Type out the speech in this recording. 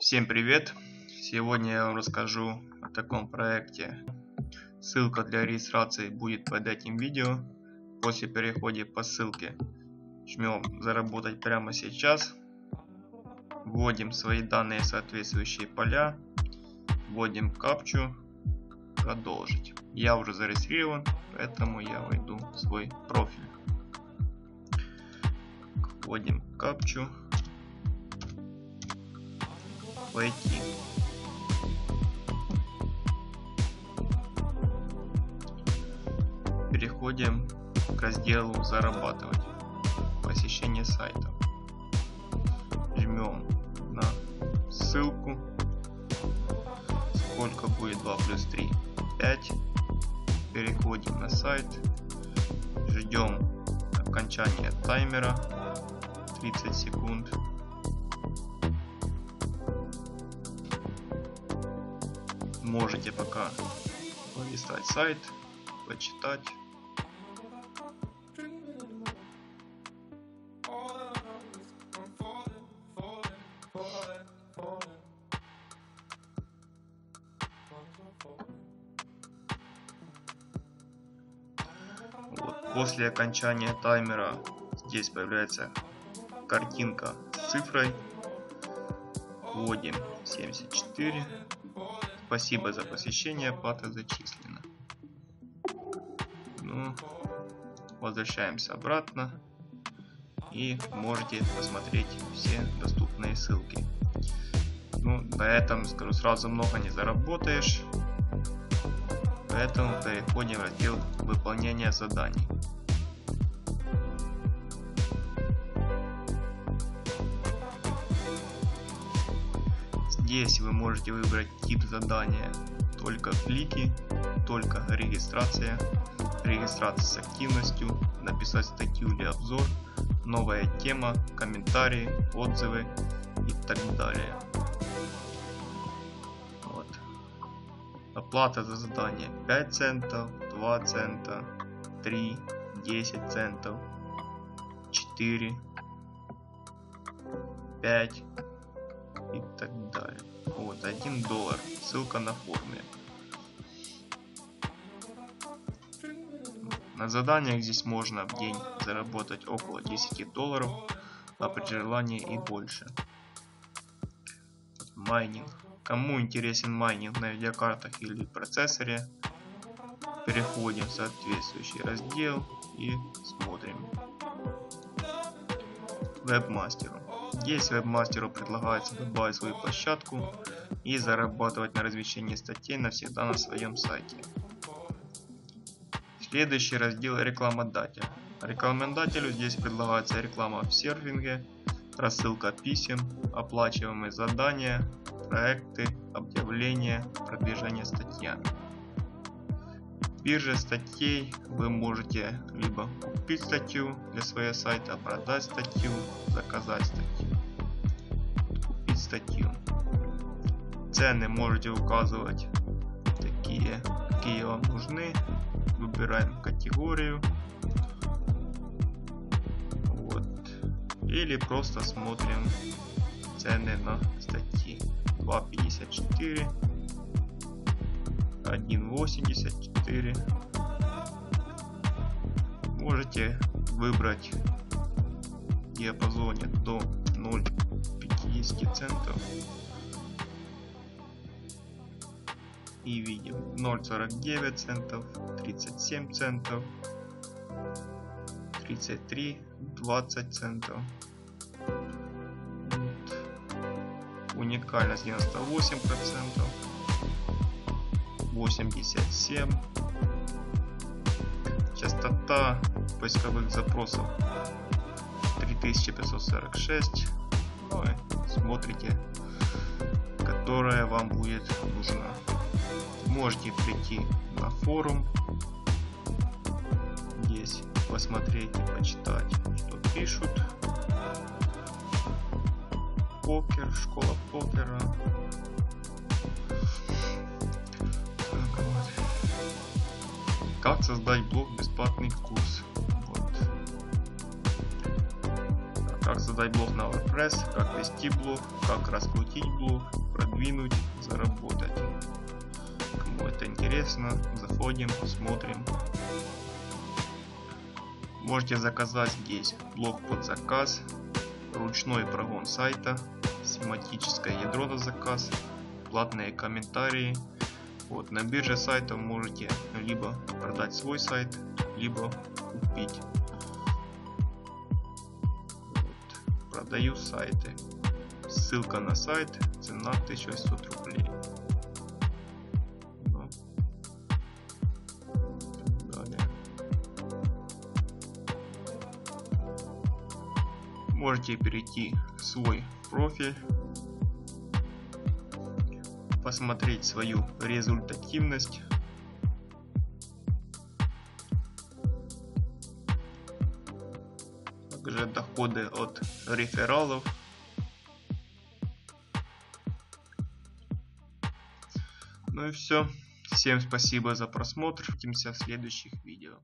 Всем привет! Сегодня я вам расскажу о таком проекте. Ссылка для регистрации будет под этим видео. После перехода по ссылке жмем заработать прямо сейчас. Вводим свои данные соответствующие поля. Вводим капчу. Продолжить. Я уже зарегистрирован, поэтому я войду в свой профиль. Вводим капчу войти. Переходим к разделу «Зарабатывать». Посещение сайта. Жмем на ссылку. Сколько будет 2 плюс 3? 5. Переходим на сайт. Ждем окончания таймера 30 секунд. Можете пока полистать сайт, почитать. Вот. После окончания таймера здесь появляется картинка с цифрой. Вводим 74 Спасибо за посещение, оплата зачислена. Ну, возвращаемся обратно. И можете посмотреть все доступные ссылки. Ну, на этом, скажу сразу, много не заработаешь. Поэтому переходим в раздел выполнения заданий. Здесь вы можете выбрать тип задания, только клики, только регистрация, регистрация с активностью, написать статью или обзор, новая тема, комментарии, отзывы и так далее. Вот. Оплата за задание 5 центов, 2 цента, 3, 10 центов, 4, 5 и так далее. Вот, 1 доллар. Ссылка на форме. На заданиях здесь можно в день заработать около 10 долларов, а при желании и больше. Майнинг. Кому интересен майнинг на видеокартах или процессоре, переходим в соответствующий раздел и смотрим. Вебмастеру. Здесь вебмастеру предлагается добавить свою площадку и зарабатывать на размещении статей навсегда на своем сайте. Следующий раздел рекламодатель. Рекламодателю здесь предлагается реклама в серфинге, рассылка писем, оплачиваемые задания, проекты, объявления, продвижение статьями. Бирже статей вы можете либо купить статью для своего сайта, продать статью, заказать статью, купить статью. Цены можете указывать такие, какие вам нужны. Выбираем категорию. Вот. Или просто смотрим цены на статьи. 2.54 1.84 можете выбрать в диапазоне до 0,50 центов. И видим 0,49 центов 37 центов 33 20 центов. Уникальность 98 процентов 87 частота поисковых запросов 3546 ну, смотрите которая вам будет нужна. Можете прийти на форум. Здесь посмотреть и почитать что пишут. Покер школа покера Как создать блог бесплатный курс? Вот. как создать блог на WordPress, как вести блог, как раскрутить блог, продвинуть, заработать. Кому это интересно, заходим, посмотрим. Можете заказать здесь блок под заказ, ручной прогон сайта, семантическое ядро на заказ, платные комментарии. Вот, на бирже сайтов можете либо продать свой сайт, либо купить. Вот, продаю сайты. Ссылка на сайт, цена 1600 рублей. Ну, далее. Можете перейти в свой профиль посмотреть свою результативность. Также доходы от рефералов. Ну и все. Всем спасибо за просмотр. Увидимся в следующих видео.